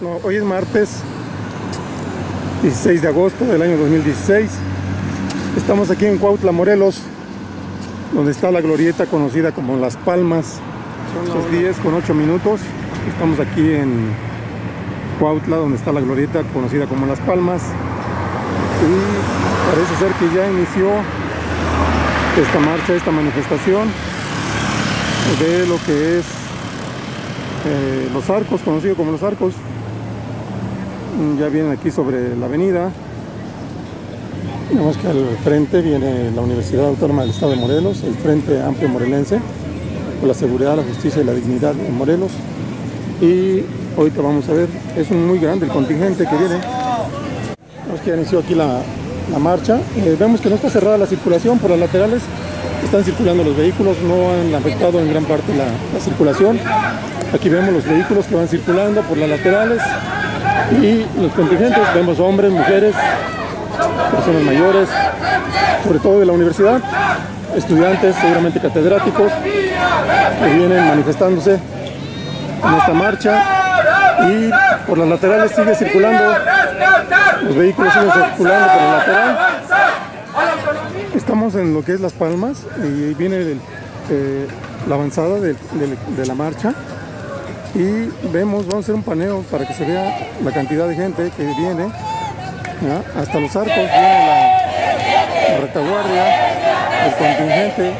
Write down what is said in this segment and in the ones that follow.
No, hoy es martes 16 de agosto del año 2016. Estamos aquí en Cuautla, Morelos, donde está la glorieta conocida como Las Palmas. Son las 10 con 8 minutos. Estamos aquí en Cuautla, donde está la glorieta conocida como Las Palmas. Y parece ser que ya inició esta marcha, esta manifestación de lo que es eh, los arcos, conocido como los arcos. Ya vienen aquí sobre la avenida. Vemos que al frente viene la Universidad Autónoma del Estado de Morelos, el Frente Amplio Morelense, por la seguridad, la justicia y la dignidad en Morelos. Y ahorita vamos a ver, es un muy grande el contingente que viene. Vemos que ya inició aquí la, la marcha. Eh, vemos que no está cerrada la circulación por las laterales, están circulando los vehículos, no han afectado en gran parte la circulación. Aquí vemos los vehículos que van circulando por las laterales y los contingentes, vemos hombres, mujeres, personas mayores, sobre todo de la universidad, estudiantes, seguramente catedráticos, que vienen manifestándose en esta marcha y por las laterales sigue circulando, los vehículos siguen circulando por la lateral. Estamos en lo que es Las Palmas y viene eh, la avanzada de la marcha y vemos, vamos a hacer un paneo para que se vea la cantidad de gente que viene hasta los arcos viene la, la retaguardia el contingente.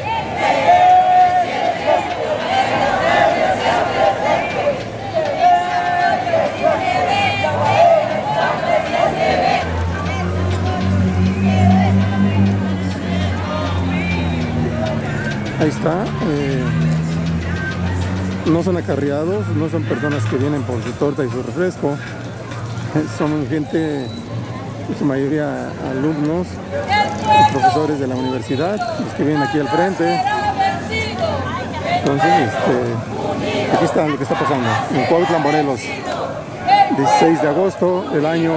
Ahí está eh, no son acarreados, no son personas que vienen por su torta y su refresco, son gente, en su mayoría alumnos, profesores de la universidad, los que vienen aquí al frente. Entonces, este, aquí está lo que está pasando, en Cuautla, Morelos, 16 de agosto del año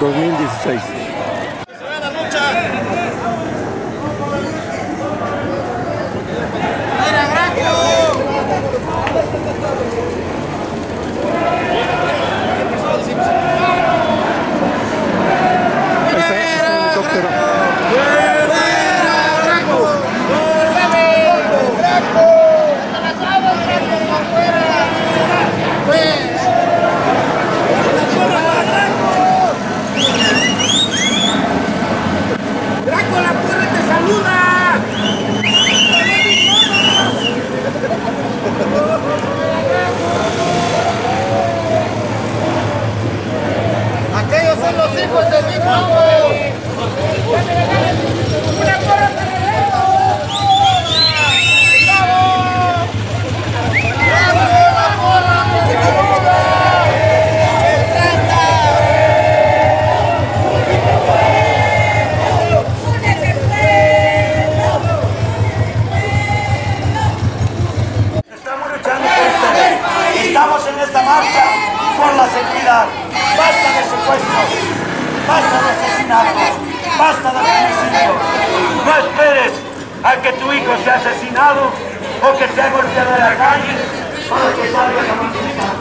2016. Por la seguridad. Basta de secuestros, basta de asesinatos, basta de feminicidio. No esperes a que tu hijo sea asesinado o que sea golpeado en la calle para que salgas a manifestar.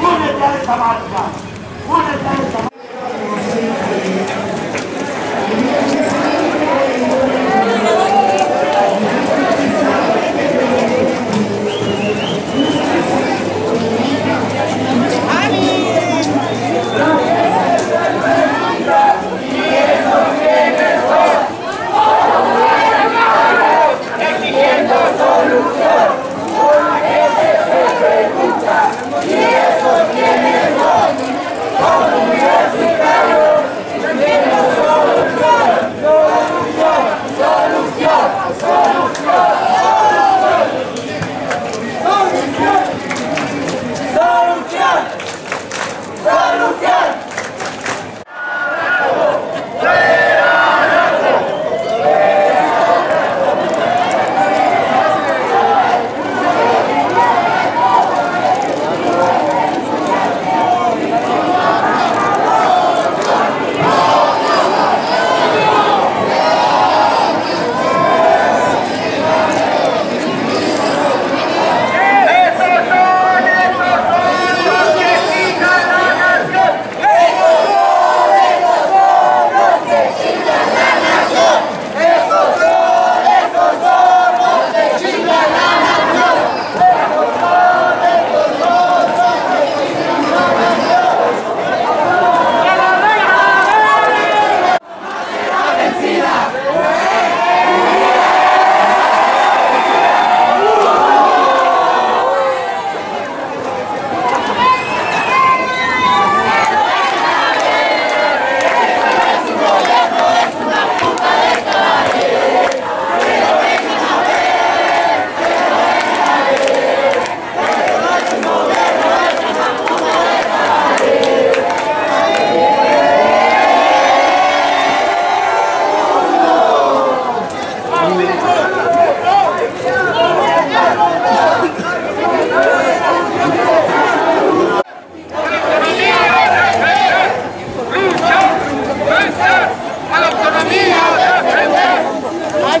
Únete a esta marcha. Únete a esta marcha.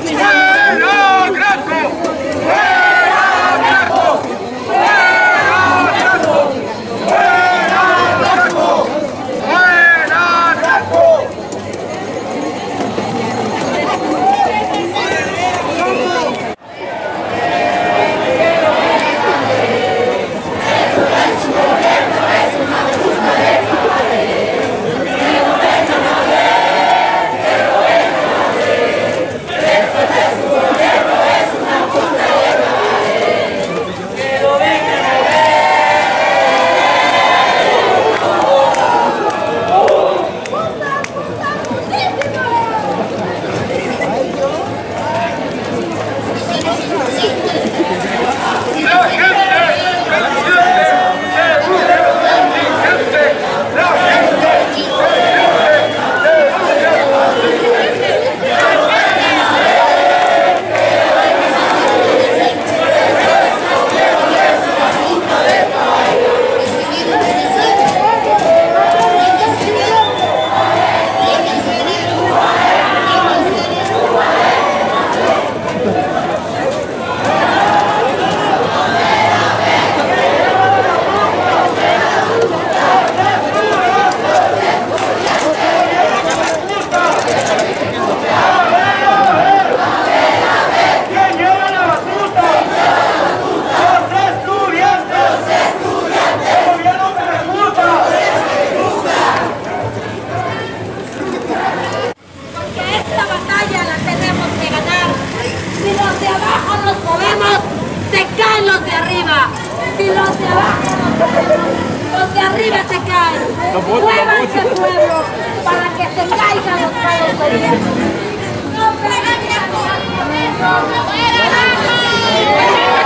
Happy arriba se cae. Muévanse pueblos para que se caigan los. No pueblos se levanten, los